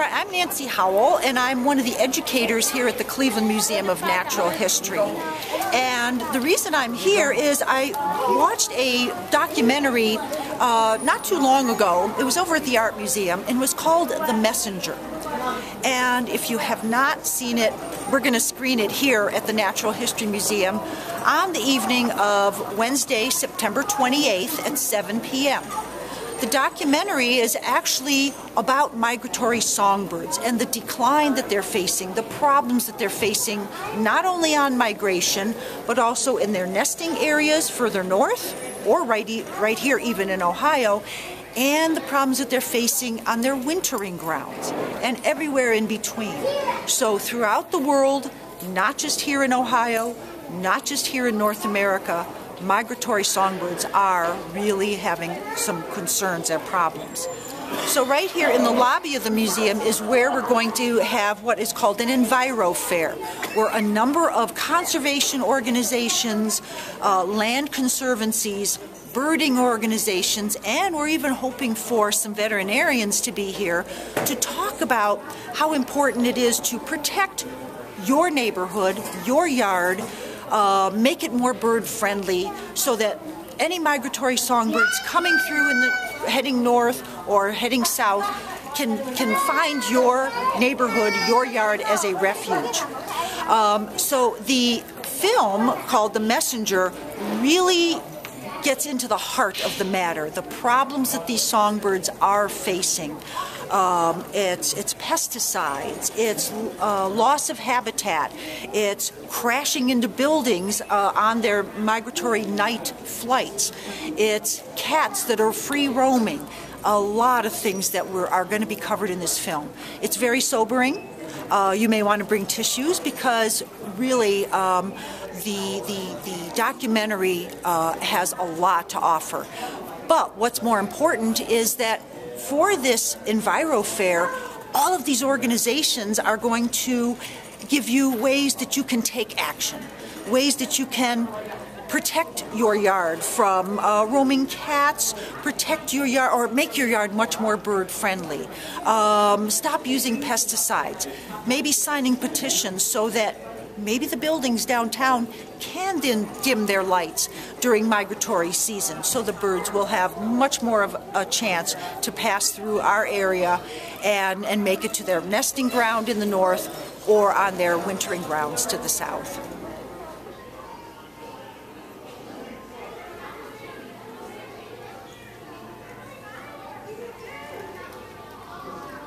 Right, I'm Nancy Howell, and I'm one of the educators here at the Cleveland Museum of Natural History. And the reason I'm here is I watched a documentary uh, not too long ago. It was over at the Art Museum and was called The Messenger. And if you have not seen it, we're going to screen it here at the Natural History Museum on the evening of Wednesday, September 28th at 7 p.m. The documentary is actually about migratory songbirds and the decline that they're facing, the problems that they're facing, not only on migration, but also in their nesting areas further north or right, right here, even in Ohio, and the problems that they're facing on their wintering grounds and everywhere in between. So, throughout the world, not just here in Ohio, not just here in North America, migratory songbirds are really having some concerns and problems. So right here in the lobby of the museum is where we're going to have what is called an Enviro Fair, where a number of conservation organizations, uh, land conservancies, birding organizations, and we're even hoping for some veterinarians to be here to talk about how important it is to protect your neighborhood, your yard, uh, make it more bird friendly so that any migratory songbirds coming through in the heading north or heading south can can find your neighborhood, your yard as a refuge. Um, so the film called The Messenger really gets into the heart of the matter, the problems that these songbirds are facing. Um, it's it's pesticides, it's uh, loss of habitat, it's crashing into buildings uh, on their migratory night flights, it's cats that are free roaming. A lot of things that are going to be covered in this film. It's very sobering. Uh, you may want to bring tissues because really um, the, the, the documentary uh, has a lot to offer. But what's more important is that for this Enviro Fair, all of these organizations are going to give you ways that you can take action, ways that you can protect your yard from uh, roaming cats, protect your yard, or make your yard much more bird friendly. Um, stop using pesticides. Maybe signing petitions so that maybe the buildings downtown can then dim their lights during migratory season so the birds will have much more of a chance to pass through our area and, and make it to their nesting ground in the north or on their wintering grounds to the south. よろしくお願いします。